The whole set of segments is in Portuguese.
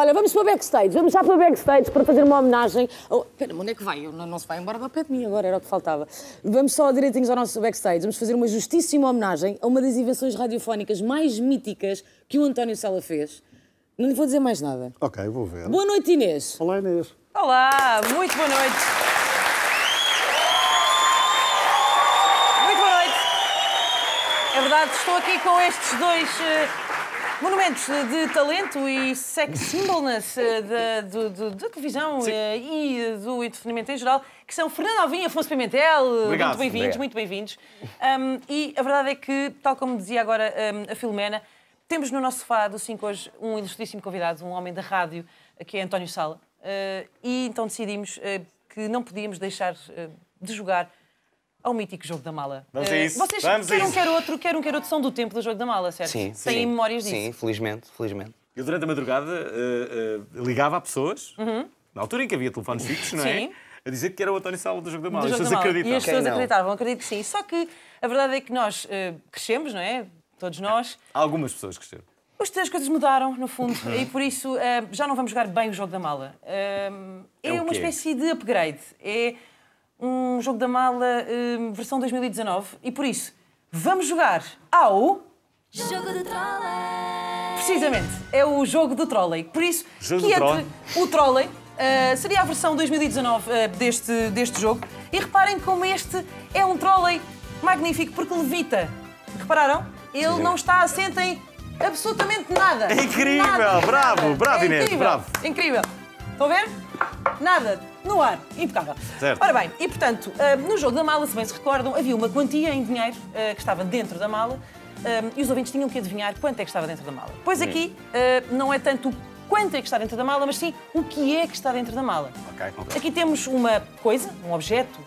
Olha, vamos para o backstage, vamos já para o backstage para fazer uma homenagem. Oh, pera, onde é que vai? Não, não se vai embora do pé de mim agora, era o que faltava. Vamos só direitinhos ao nosso backstage, vamos fazer uma justíssima homenagem a uma das invenções radiofónicas mais míticas que o António Sala fez. Não lhe vou dizer mais nada. Ok, vou ver. Boa noite, Inês. Olá, Inês. Olá, muito boa noite. Muito boa noite. É verdade, estou aqui com estes dois eh, monumentos de talento e sex symbolness eh, da, do- do- da televisão eh, e do entretenimento em geral, que são Fernando Alvim e Afonso Pimentel. Obrigado. Muito bem-vindos, muito bem-vindos. Um, e a verdade é que, tal como dizia agora um, a Filomena, temos no nosso sofá do 5 hoje um ilustríssimo convidado, um homem da rádio, que é António Sala. Uh, e então decidimos uh, que não podíamos deixar uh, de jogar ao mítico jogo da mala. Vamos a Uh, isso, Vocês, vamos a quer um, isso. quer outro, quer um, quer outro, são do tempo do jogo da mala, certo? Sim, Têm sim. memórias disso. Sim, felizmente, felizmente. Eu durante a madrugada eh, eh, ligava a pessoas, na altura em que havia telefones fixos, não é? Uhum. Sim. A dizer que era o António Sala do Jogo da do Mala. As jogo pessoas da mala. acreditam. E as pessoas acreditavam, acredito que sim. Só que a verdade é que nós uh, crescemos, não é? Todos nós. Algumas pessoas cresceram. As coisas mudaram, no fundo, Uhum. e por isso eh, já não vamos jogar bem o jogo da mala. Eh, é É uma espécie de upgrade. É um jogo da mala eh, versão 2019 e por isso vamos jogar ao. Jogo de trolley. Precisamente, é o jogo do trolley. Por isso, Jogo que do entre trolley. o trolley eh, seria a versão 2019 eh, deste, deste jogo. E reparem como este é um trolley magnífico porque levita. Repararam? Ele não está assente em absolutamente nada. É incrível! Nada, Bravo, nada. bravo, é Inês, incrível, bravo. Incrível. Estão a ver? Nada. No ar. Impecável. Certo. Ora bem, e portanto, eh, no jogo da mala, se bem se recordam, havia uma quantia em dinheiro eh, que estava dentro da mala eh, e os ouvintes tinham que adivinhar quanto é que estava dentro da mala. Pois aqui não é tanto o quanto é que está dentro da mala, mas sim o que é que está dentro da mala. Ok, ok. Aqui temos uma coisa, um objeto,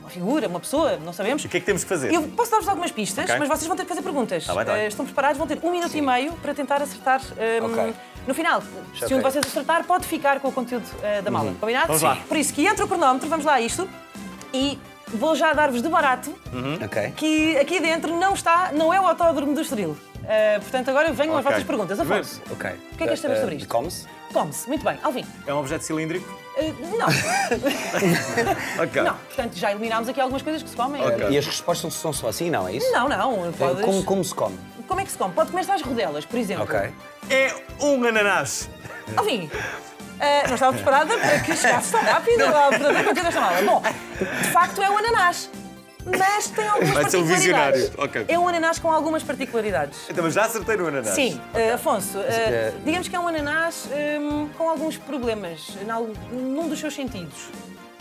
uma figura, uma pessoa, não sabemos. O que é que temos que fazer? Eu posso dar-vos algumas pistas, Ok. mas vocês vão ter que fazer perguntas. Tá bem, tá bem. Eh, estão preparados? Vão ter um minuto e meio para tentar acertar eh, Ok. no final. Se um de vocês acertar, pode ficar com o conteúdo eh, da mala. Combinado? Vamos lá. Por isso, que entra o cronómetro, vamos lá a isto. E vou já dar-vos de barato Hum? Ok. que aqui dentro não está, não é o autódromo do Estoril. Eh, portanto, agora venham as Ok. vossas perguntas. Afonso, Ok. o que é que és saber sobre isto? Come-se? come-se. Muito bem. Alvin. É um objeto cilíndrico? Eh, não. Ok. não. Portanto, já eliminámos aqui algumas coisas que se comem. Ok. E as respostas são só assim, não é isso? Não, não. Podes... Como, como se come? Como é que se come? Pode comer-se às rodelas, por exemplo. Ok. É um ananás. Alvin, eh, não estava preparada para que chegasse tão rápido ao verdadeiro conteúdo desta mala. Bom, de facto é um ananás. Mas tem algumas Vai ser um particularidades. visionário. Ok. É um ananás com algumas particularidades. Então, mas já acertei no ananás. Sim, eh, Afonso, eh, eh, digamos que é um ananás hum, com alguns problemas num dos seus sentidos.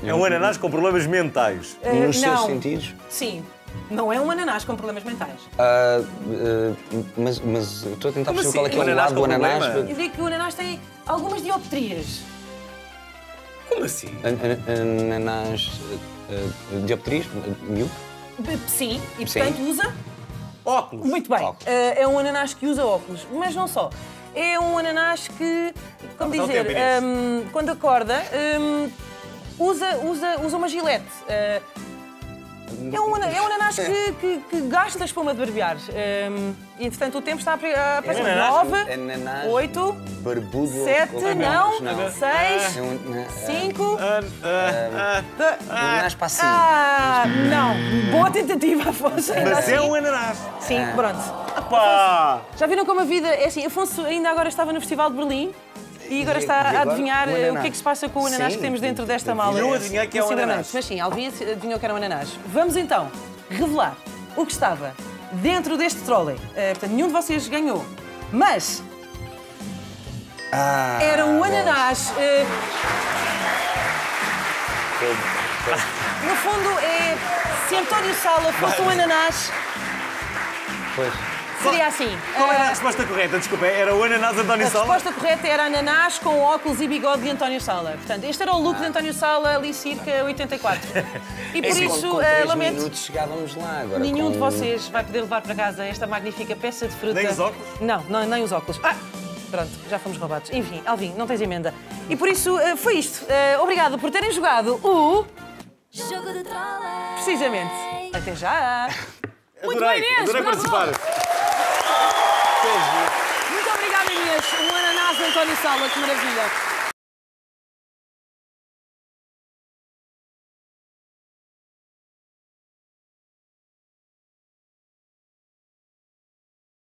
É um ananás com problemas mentais. Eh, Nos seus não. sentidos? Sim, não é um ananás com problemas mentais. Ah, ah, mas, mas eu estou a tentar Como perceber assim? qual é que é o ananás lado do com ananás. problema? Eu digo que o ananás tem algumas dioptrias. Como assim? An- an- Ananás. ah, ah, Dioptriz? Miúdo? B- Sim, e Sim. portanto usa Óculos. Muito bem. Óculos. Eh, é um ananás que usa óculos, mas não só. É um ananás que, como ao dizer, quando acorda, hum, usa, usa, usa uma gilete. Eh, é, um, é um ananás que, que, que gasta espuma de barbear. Hum, e, entretanto, o tempo está a aparecer. um ananás? Nove, Ananás. oito, Barbudo. sete, com- não, Não. seis, É um, ah, cinco... Ah, ah, ah. um ananás para. Ah, não. Boa tentativa, Afonso. ainda Mas é assim. um ananás. Sim, pronto. Pá! Já viram como a vida é assim? Afonso ainda agora estava no Festival de Berlim e agora está e a agora adivinhar o eh, o que é que se passa com o ananás Sim, que temos dentro desta mala. Eu adivinhei que é um ananás. Mas sim, Alvin adivinhou que era um ananás. Vamos então revelar o que estava dentro deste trolley. Eh, portanto, nenhum de vocês ganhou. Mas Ah, era um ananás. eh, no fundo, é. Se António Sala fosse um ananás, Pois. Seria assim. Qual era a resposta correta? Desculpa, era o ananás António A Sala? resposta correta era ananás com óculos e bigode de António Sala. Portanto, este era o look de António Sala ali circa 84. E por Com- isso, com eh, três lamento, minutos chegávamos lá agora. nenhum com- de vocês vai poder levar para casa esta magnífica peça de fruta. Nem os óculos? Não, não nem os óculos. Ah! Pronto, já fomos roubados. Enfim, Alvin, não tens emenda. E por isso, eh, foi isto. Obrigado por terem jogado o... Jogo de trolley. Precisamente. Até já! Muito Adorei, bem, Inês, adorei bravo. participar. Muito obrigada, Inês. Um ananás António Sala, que maravilha.